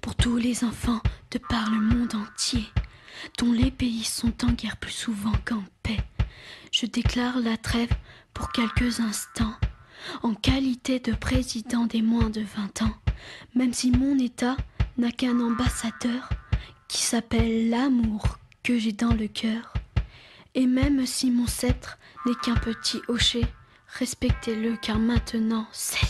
pour tous les enfants de par le monde entier, dont les pays sont en guerre plus souvent qu'en paix. Je déclare la trêve pour quelques instants, en qualité de président des moins de 20 ans, même si mon État n'a qu'un ambassadeur qui s'appelle l'amour que j'ai dans le cœur. Et même si mon sceptre n'est qu'un petit hocher, respectez-le car maintenant c'est...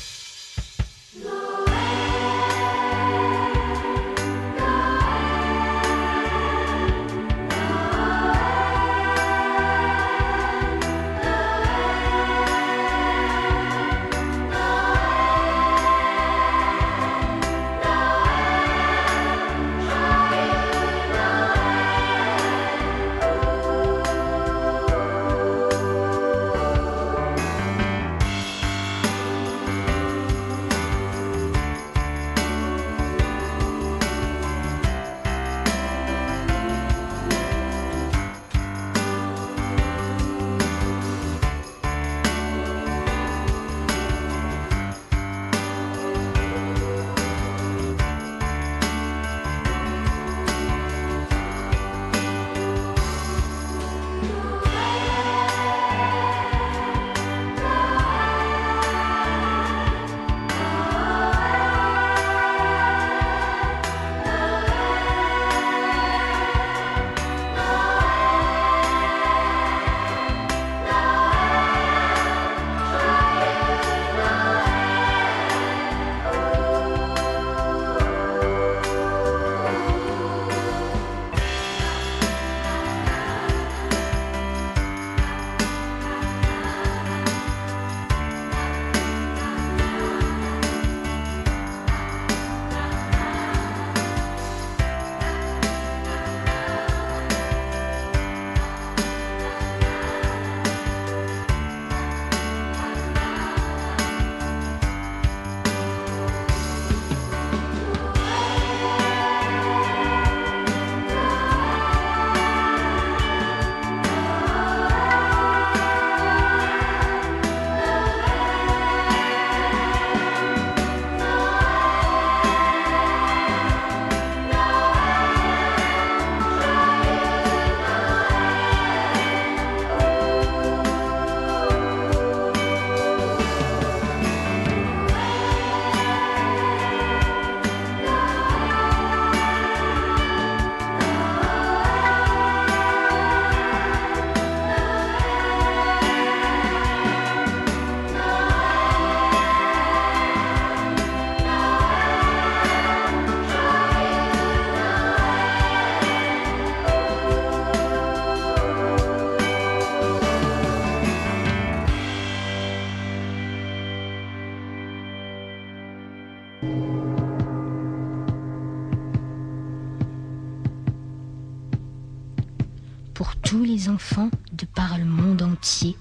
enfants de par le monde entier,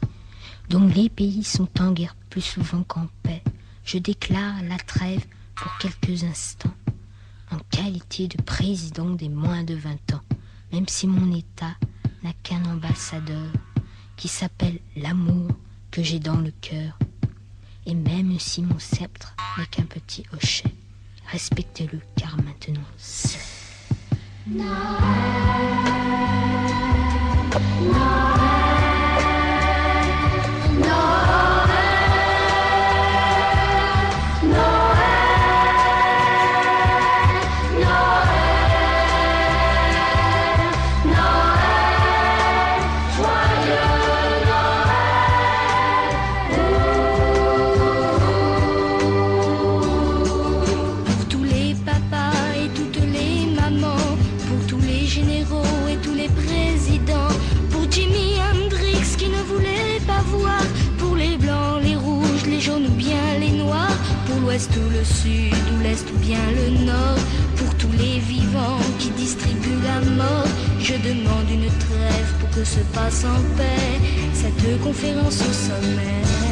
dont les pays sont en guerre plus souvent qu'en paix, je déclare la trêve pour quelques instants, en qualité de président des moins de 20 ans, même si mon État n'a qu'un ambassadeur qui s'appelle l'amour que j'ai dans le cœur, et même si mon sceptre n'est qu'un petit hochet, respectez-le car maintenant c'est... l'ouest ou le sud ou l'est ou bien le nord, pour tous les vivants qui distribuent la mort, je demande une trêve pour que se passe en paix cette conférence au sommet.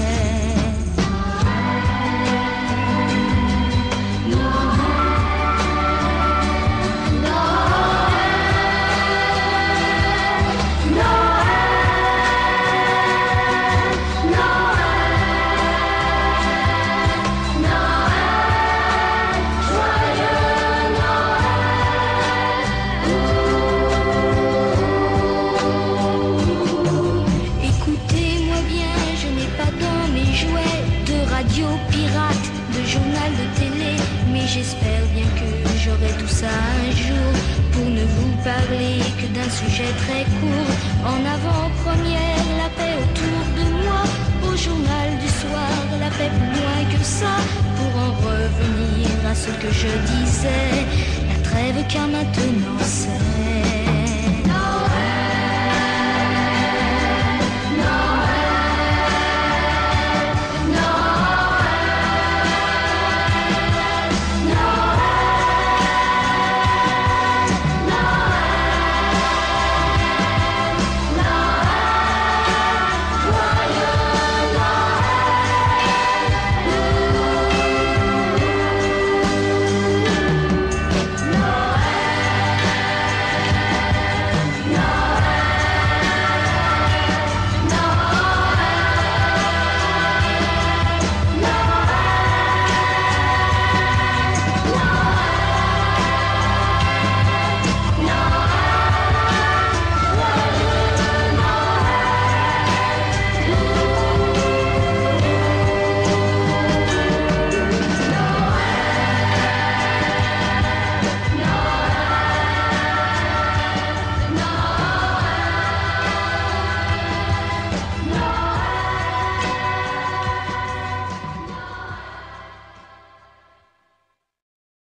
Sujet très court. En avant-première, la paix autour de moi. Au journal du soir, la paix plus loin que ça. Pour en revenir à ce que je disais, la trêve car maintenant c'est